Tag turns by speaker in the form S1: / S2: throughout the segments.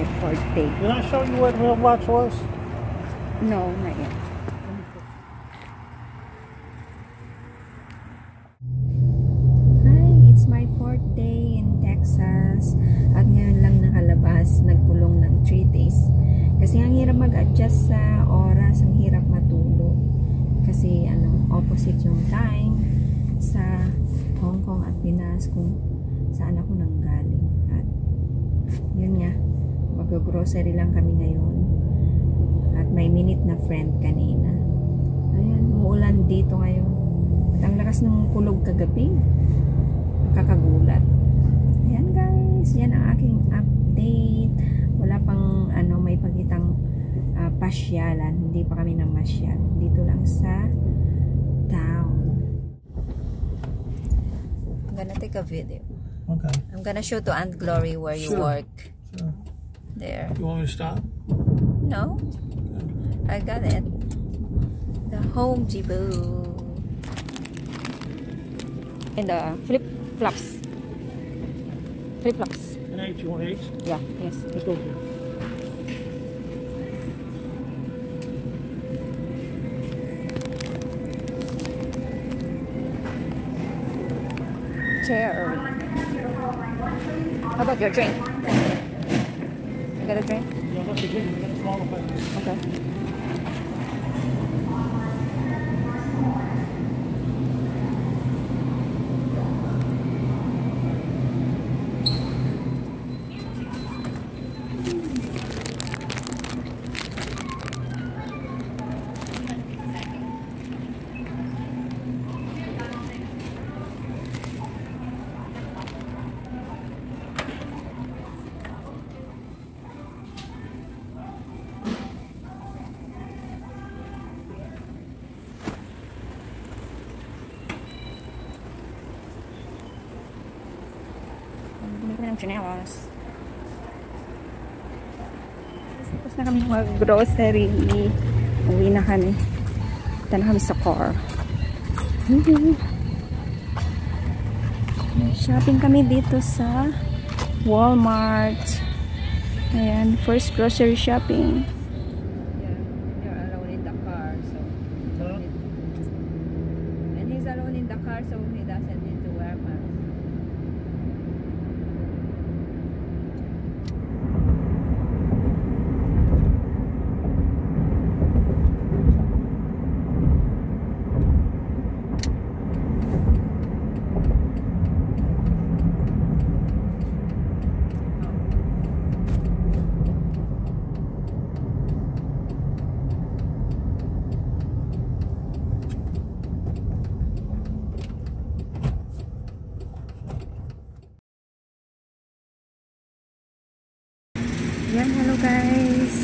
S1: birthday.
S2: Did I show you where the mailbox was?
S1: No, not yet. Hi, it's my fourth day in Texas. At ngayon lang nakalabas, nagkulong ng 3 days. Kasi ang hirap mag-adjust sa oras, ang hirap matulog. Kasi ano, opposite yung time sa Hong Kong at Pinas kung saan ako nanggaling. At yun nga, mag-grocery lang kami ngayon. At may minute na friend kanina. Ayan, umuulan dito ngayon. At ang lakas ng kulog kagabi. Nakakagulat. Ayan guys, yan ang aking update. Wala pang ano, may pagitang ah, pasyalan. Hindi pa kami namasyal. Dito lang sa town. I'm gonna take a video.
S2: Okay.
S1: I'm gonna show to Aunt Glory where you
S2: Sure.
S1: work.
S2: Sure.
S1: There.
S2: You want me to stop?
S1: No, I got it. The Home Depot. And the flip flops. Flip flops.
S2: An eight, you want eight?
S1: Yeah, yes.
S2: Let's go here.
S1: Chair. How about your drink? You got a drink?
S2: Yeah, a drink.
S1: Okay. Ng chinelas. Tapos na kami mag-grocery. Uwi na kami. Punta na kami sa car. Mhm. Shopping kami dito sa Walmart. Ayan, first grocery shopping. You're alone in the car, so
S2: Huh?
S1: and he's alone in the car, so he doesn't need to wear mask. Yan, hello guys.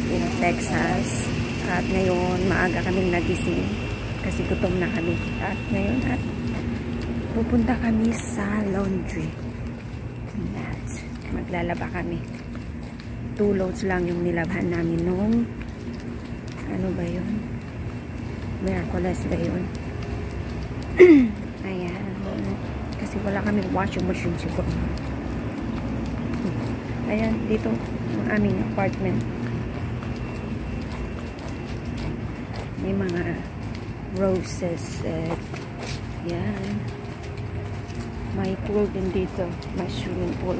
S1: I've been a week in Texas. At ngayon, maaga kaming nagising. Kasi gutom na kami. At ngayon, at pupunta kami sa laundry. At maglalaba kami. Two loads lang yung nilabhan namin nung ano ba yun? Miraculous ba yun? Ayan. Kasi wala kami washing machine siguro. Ayan, dito ang aming apartment. May mga roses at yan. May pool din dito. May swimming pool.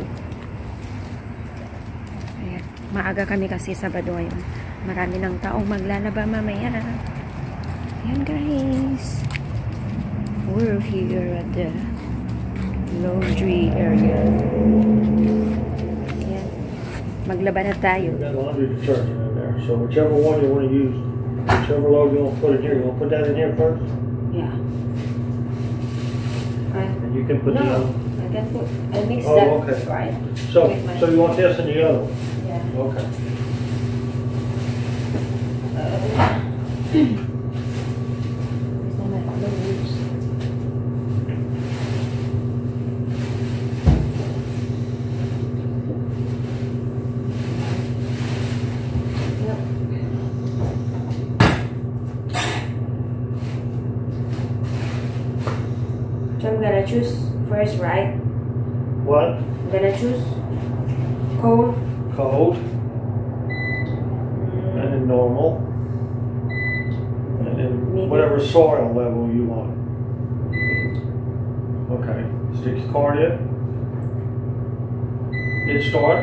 S1: Ayan. Maaga kami kasi Sabado ngayon. Marami ng taong maglalaba mamaya. Ayan guys. We're here at the laundry area. Ayan. Maglaba na tayo.
S2: So whichever one you want to use, whichever load you want to put it here, you want to put that in here first?
S1: Yeah. Right.
S2: And you can put the
S1: No,
S2: other.
S1: I can put, I mix
S2: Oh,
S1: that,
S2: okay.
S1: right?
S2: So,
S1: With my-
S2: so you want this and the other one?
S1: Yeah.
S2: Okay.
S1: Is that my other roots? Yep. So I'm gonna choose first, right?
S2: What?
S1: I'm gonna choose cold.
S2: cold. Mm. And then normal. And then
S1: Medium.
S2: whatever soil level you want. Okay, stick your card in. Hit start.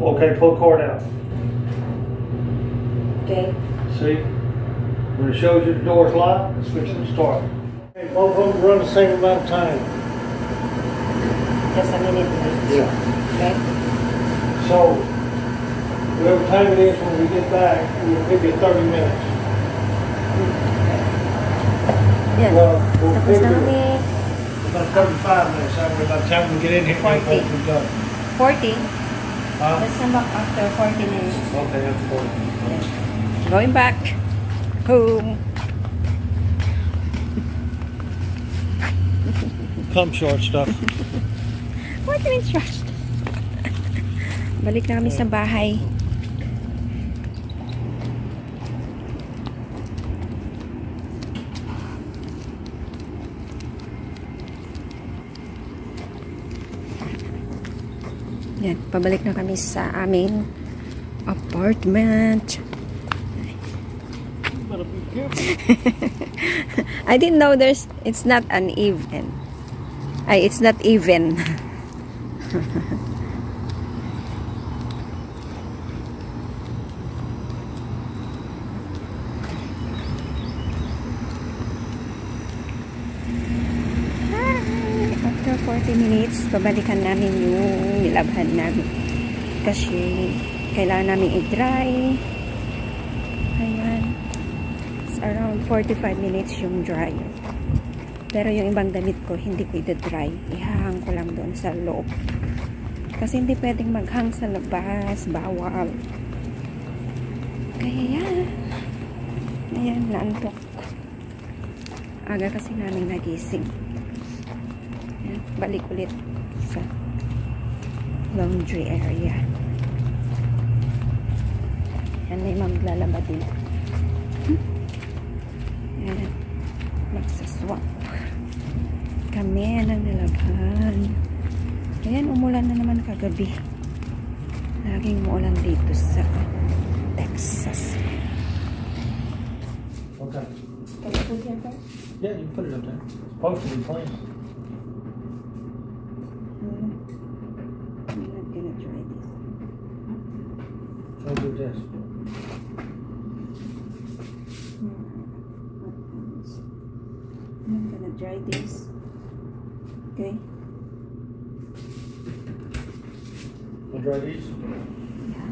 S2: Okay, pull card out.
S1: Okay.
S2: See? When it shows you the door's locked, it's fixing to start. Both of them run the same amount of time.
S1: Just a minute late. Okay.
S2: So, whatever time it is when we get back, we'll give you thirty minutes.
S1: Yan.
S2: Well, we'll
S1: Tapos
S2: figure
S1: kami.
S2: about thirty-five minutes, that way by the time we get in here, be done.
S1: 40.
S2: Huh?
S1: Let's come back after 40 minutes.
S2: Okay, that's forty.
S1: Going back home.
S2: Come short stuff.
S1: 40 minutes rushed. Balik na kami sa bahay. Yan, pabalik na kami sa aming apartment. I didn't know there's it's not an even. Ay, it's not even. After 40 minutes, babalikan namin yung nilabhan namin. Kasi kailangan namin i-dry. Ayan. It's around 45 minutes yung dry. Pero yung ibang damit ko, hindi ko i-dry. Ihahang ko lang doon sa loob. Kasi hindi pwedeng maghang sa labas. Bawal. Kaya yan. Ayan, naantok. Aga kasi namin nagising. Ayan, balik ulit sa laundry area. Yan, may maglalaba din. Ayan. Magsaswap. Kami ng nilabhan. Ayan, umulan na naman kagabi. Laging umulan dito sa Texas.
S2: Okay.
S1: Can I put here first?
S2: Yeah, you put it up there. It's supposed to be clean.
S1: I'm not gonna try this.
S2: So do this.
S1: I'm gonna dry this. Okay?
S2: I'll dry these.
S1: Yeah.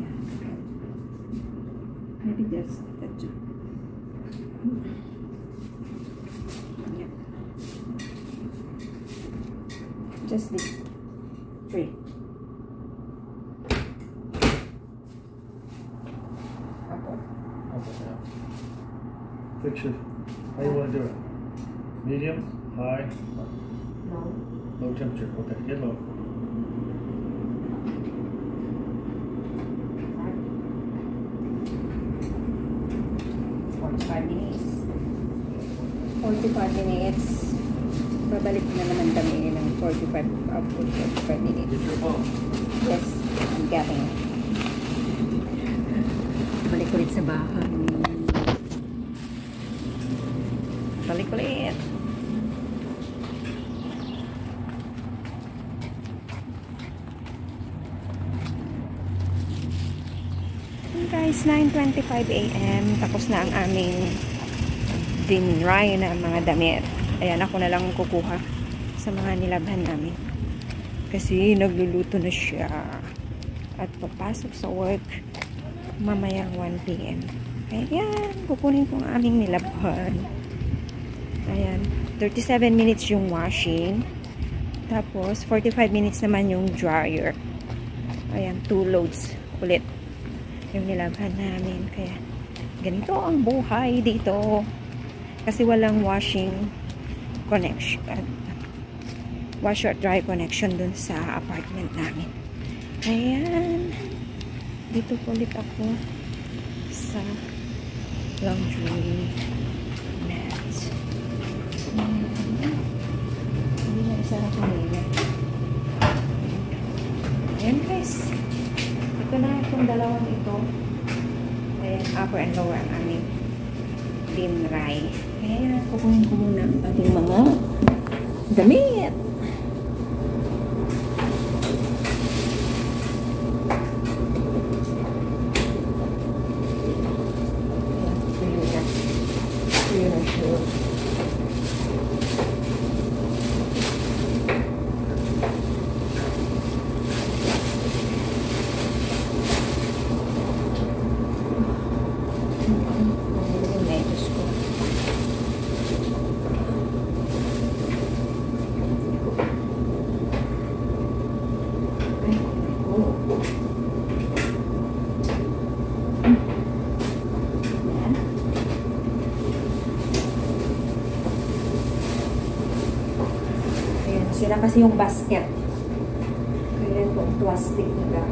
S1: Yeah. Okay. Maybe that's that too. Yeah. Just this three. Okay.
S2: Okay, now. Fix it. How you want to do it? Medium, high,
S1: No.
S2: low temperature. Okay, get low.
S1: Forty-five minutes. Forty-five minutes. Babalik na naman kami ng 45 after 45 minutes.
S2: Get your phone.
S1: Yes, I'm getting it. Balik ulit sa bahay. Balik ulit. Guys, 9.25 a.m. Tapos na ang aming dinry na mga damit. Ayan, ako na lang kukuha sa mga nilabhan namin. Kasi nagluluto na siya. At papasok sa work mamaya 1 p.m. Ayan, kukunin ko ang aming nilabhan. Ayan, 37 minutes yung washing. Tapos, 45 minutes naman yung dryer. Ayan, two loads ulit yung nilabhan namin. Kaya, ganito ang buhay dito. Kasi walang washing connection. Wash or dry connection dun sa apartment namin. Ayan. Dito ulit ako sa laundry. Ayan. Hindi na isarap nila. guys. Ito na itong. Ayan, upper and lower ang aming dinray. Kaya kukunin ko muna ang ating mga damit. Ayan, tuyo na. Tuyo na siya. Ano yung medyos ko? Ay, oh. Ayan. Ayan, sila kasi yung basket. Kaya itong plastic nila.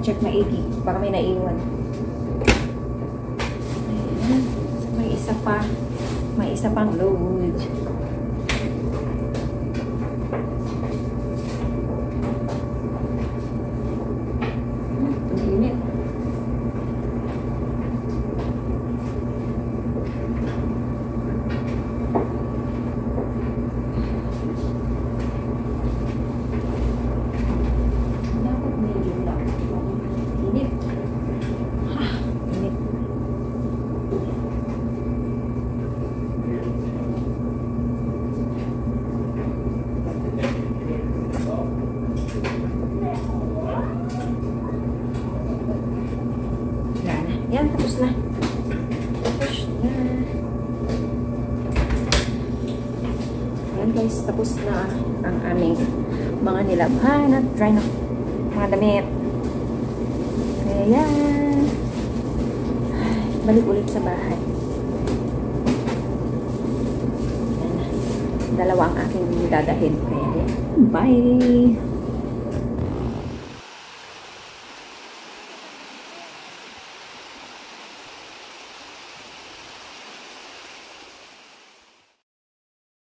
S1: Check maigi. Baka may naiwan. Ayan. May isa pa. May isa pang load. Hmm, ang init. Dapat medium lang. Init. Ha, init. Wala na. Yan, tapos na. Tapos na. Ayan guys, tapos na ang aming mga nilabhan at dry na mga damit. Kaya balik ulit sa bahay. Yan. Dalawa ang aking dadahin. Kaya. Bye!